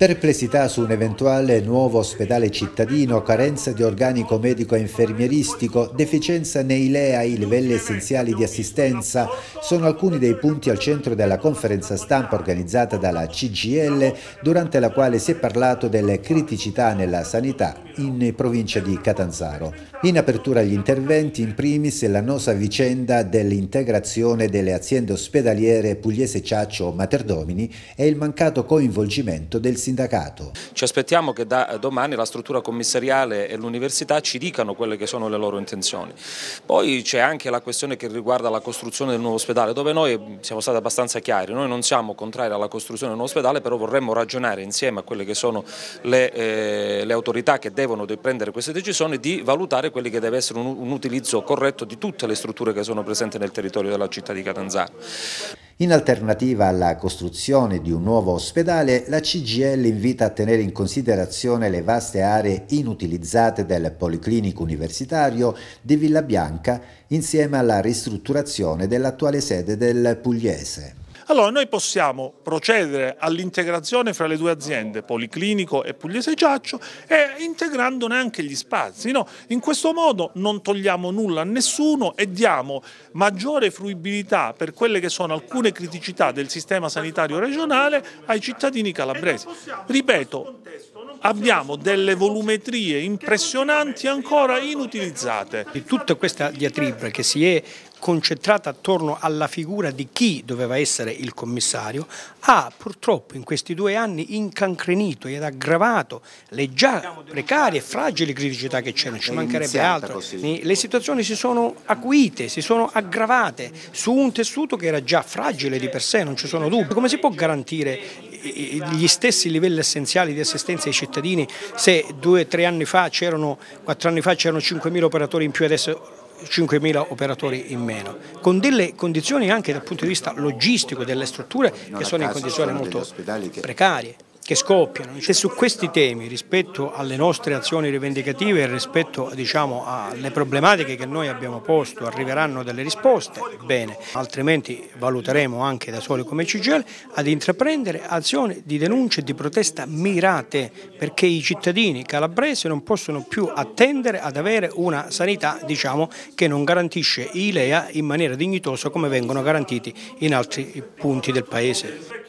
Perplessità su un eventuale nuovo ospedale cittadino, carenza di organico medico e infermieristico, deficienza nei LEA, i livelli essenziali di assistenza, sono alcuni dei punti al centro della conferenza stampa organizzata dalla CGL, durante la quale si è parlato delle criticità nella sanità in provincia di Catanzaro. In apertura agli interventi, in primis, l'annosa vicenda dell'integrazione delle aziende ospedaliere Pugliese Ciaccio Materdomini e il mancato coinvolgimento del sindacato sindacato. Ci aspettiamo che da domani la struttura commissariale e l'università ci dicano quelle che sono le loro intenzioni. Poi c'è anche la questione che riguarda la costruzione del nuovo ospedale, dove noi siamo stati abbastanza chiari, noi non siamo contrari alla costruzione del nuovo ospedale, però vorremmo ragionare insieme a quelle che sono le, eh, le autorità che devono prendere queste decisioni di valutare quelli che deve essere un, un utilizzo corretto di tutte le strutture che sono presenti nel territorio della città di Catanzaro. In alternativa alla costruzione di un nuovo ospedale, la CGL invita a tenere in considerazione le vaste aree inutilizzate del Policlinico Universitario di Villa Bianca insieme alla ristrutturazione dell'attuale sede del Pugliese. Allora noi possiamo procedere all'integrazione fra le due aziende, Policlinico e Pugliese Giaccio, e integrandone anche gli spazi. No? In questo modo non togliamo nulla a nessuno e diamo maggiore fruibilità per quelle che sono alcune criticità del sistema sanitario regionale ai cittadini calabresi. Ripeto, abbiamo delle volumetrie impressionanti ancora inutilizzate. Di tutta questa diatriba che si è concentrata attorno alla figura di chi doveva essere il commissario, ha purtroppo in questi due anni incancrenito ed aggravato le già precarie e fragili criticità che c'erano, ci mancherebbe altro. Così. Le situazioni si sono acuite, si sono aggravate su un tessuto che era già fragile di per sé, non ci sono dubbi. Come si può garantire gli stessi livelli essenziali di assistenza ai cittadini se due o tre anni fa c'erano, quattro anni fa c'erano 5.000 operatori in più adesso 5.000 operatori in meno, con delle condizioni anche dal punto di vista logistico delle strutture che sono in condizioni molto precarie che scoppiano. Se su questi temi, rispetto alle nostre azioni rivendicative e rispetto diciamo, alle problematiche che noi abbiamo posto, arriveranno delle risposte, bene, altrimenti valuteremo anche da soli come CGL ad intraprendere azioni di denuncia e di protesta mirate perché i cittadini calabresi non possono più attendere ad avere una sanità diciamo, che non garantisce i LEA in maniera dignitosa come vengono garantiti in altri punti del Paese.